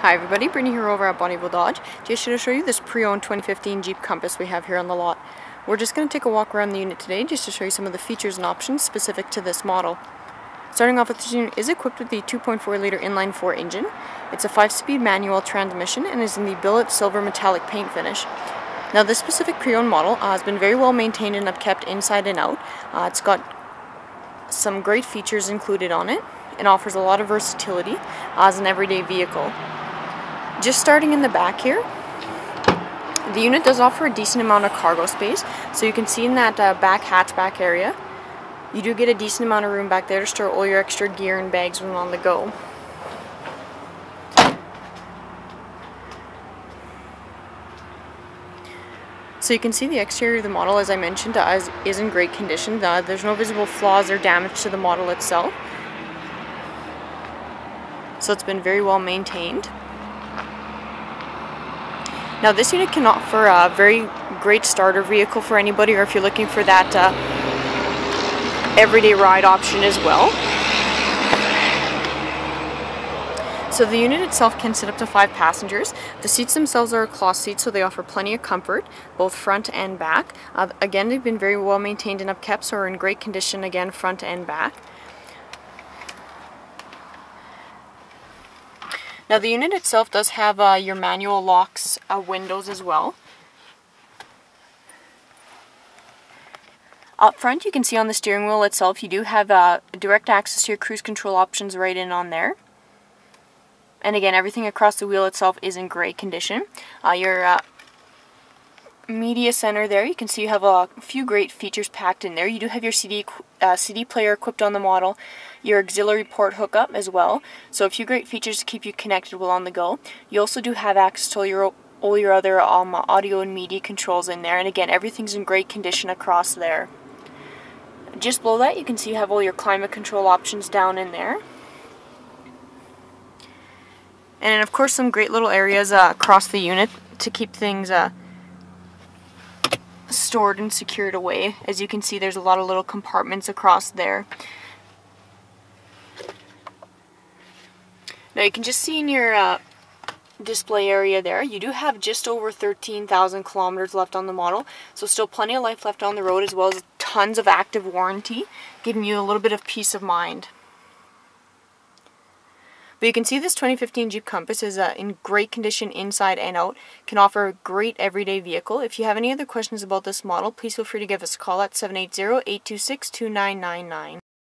Hi everybody, Brittany here over at Bonnyville Dodge. Just to show you this pre-owned 2015 Jeep Compass we have here on the lot. We're just going to take a walk around the unit today just to show you some of the features and options specific to this model. Starting off with this unit is equipped with the 2.4 liter inline 4 engine. It's a 5-speed manual transmission and is in the billet silver metallic paint finish. Now this specific pre-owned model uh, has been very well maintained and upkept inside and out. Uh, it's got some great features included on it and offers a lot of versatility as an everyday vehicle. Just starting in the back here, the unit does offer a decent amount of cargo space. So you can see in that uh, back hatchback area, you do get a decent amount of room back there to store all your extra gear and bags when on the go. So you can see the exterior of the model, as I mentioned, uh, is in great condition. Uh, there's no visible flaws or damage to the model itself. So it's been very well maintained. Now this unit can offer a very great starter vehicle for anybody or if you're looking for that uh, everyday ride option as well. So the unit itself can sit up to five passengers. The seats themselves are cloth seats so they offer plenty of comfort, both front and back. Uh, again, they've been very well maintained and upkept so are in great condition again front and back. Now the unit itself does have uh, your manual locks uh, windows as well. Up front you can see on the steering wheel itself you do have uh, direct access to your cruise control options right in on there. And again everything across the wheel itself is in great condition. Uh, your uh, media center there. You can see you have a few great features packed in there. You do have your CD uh, CD player equipped on the model, your auxiliary port hookup as well. So a few great features to keep you connected while on the go. You also do have access to all your all your other um, audio and media controls in there. And again, everything's in great condition across there. Just below that, you can see you have all your climate control options down in there. And of course, some great little areas uh, across the unit to keep things uh, stored and secured away. As you can see, there's a lot of little compartments across there. Now you can just see in your uh, display area there, you do have just over 13,000 kilometers left on the model, so still plenty of life left on the road as well as tons of active warranty, giving you a little bit of peace of mind. But you can see this 2015 Jeep Compass is uh, in great condition inside and out, can offer a great everyday vehicle. If you have any other questions about this model, please feel free to give us a call at 780-826-2999.